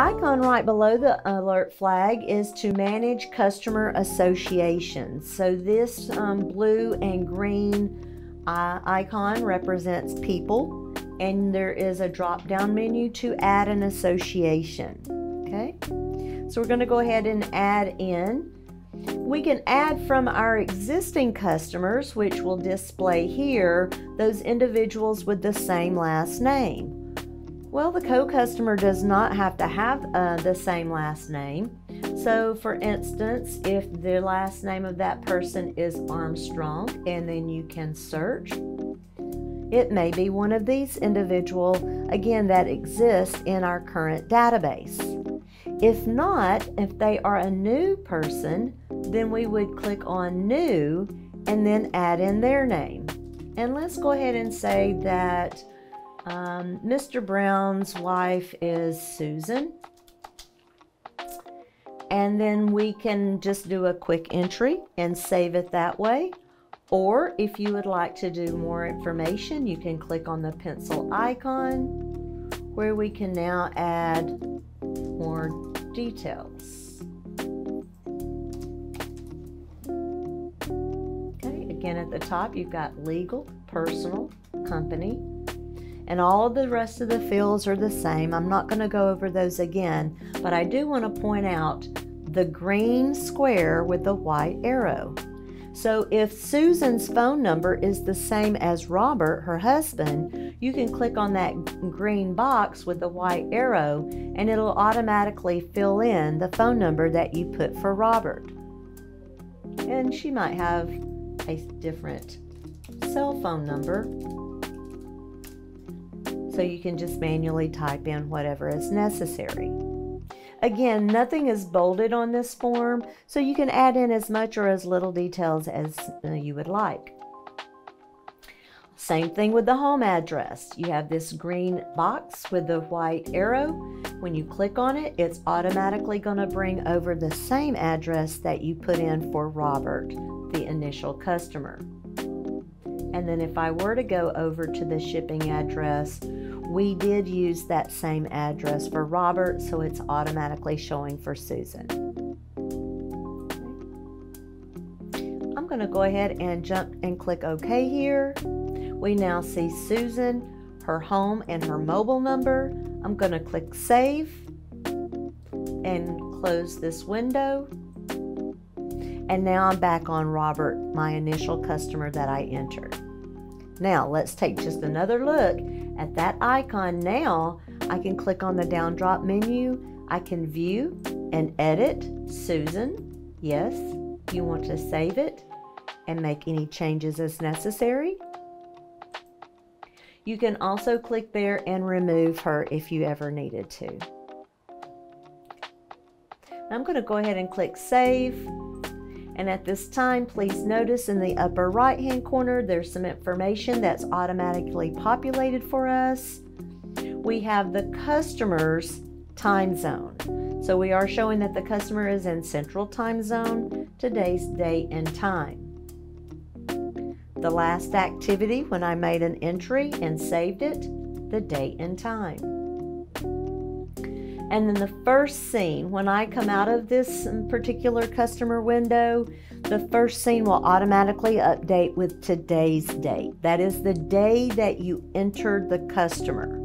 icon right below the alert flag is to manage customer associations. So this um, blue and green uh, icon represents people and there is a drop down menu to add an association. Okay, so we're going to go ahead and add in. We can add from our existing customers, which will display here, those individuals with the same last name. Well, the co-customer does not have to have uh, the same last name. So for instance, if the last name of that person is Armstrong and then you can search, it may be one of these individual again that exists in our current database. If not, if they are a new person, then we would click on new and then add in their name. And let's go ahead and say that um, Mr. Brown's wife is Susan. And then we can just do a quick entry and save it that way. Or if you would like to do more information, you can click on the pencil icon where we can now add more details. Okay, again at the top you've got legal, personal, company, and all the rest of the fields are the same. I'm not going to go over those again, but I do want to point out the green square with the white arrow. So if Susan's phone number is the same as Robert, her husband, you can click on that green box with the white arrow and it'll automatically fill in the phone number that you put for Robert. And she might have a different cell phone number so you can just manually type in whatever is necessary. Again, nothing is bolded on this form, so you can add in as much or as little details as uh, you would like. Same thing with the home address. You have this green box with the white arrow. When you click on it, it's automatically going to bring over the same address that you put in for Robert, the initial customer. And then if I were to go over to the shipping address, we did use that same address for Robert, so it's automatically showing for Susan. I'm going to go ahead and jump and click OK here. We now see Susan, her home, and her mobile number. I'm going to click Save and close this window. And now I'm back on Robert, my initial customer that I entered. Now let's take just another look at that icon. Now I can click on the down drop menu. I can view and edit Susan. Yes, you want to save it and make any changes as necessary. You can also click there and remove her if you ever needed to. I'm going to go ahead and click Save. And at this time, please notice in the upper right hand corner, there's some information that's automatically populated for us. We have the customer's time zone. So we are showing that the customer is in central time zone, today's date and time. The last activity when I made an entry and saved it, the date and time. And then the first seen, when I come out of this particular customer window, the first seen will automatically update with today's date. That is the day that you entered the customer.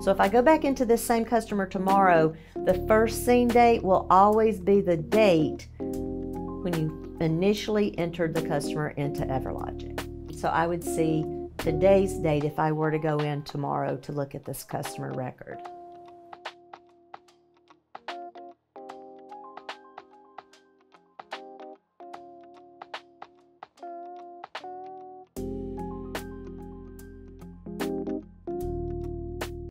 So if I go back into this same customer tomorrow, the first seen date will always be the date when you initially entered the customer into Everlogic. So I would see today's date if I were to go in tomorrow to look at this customer record.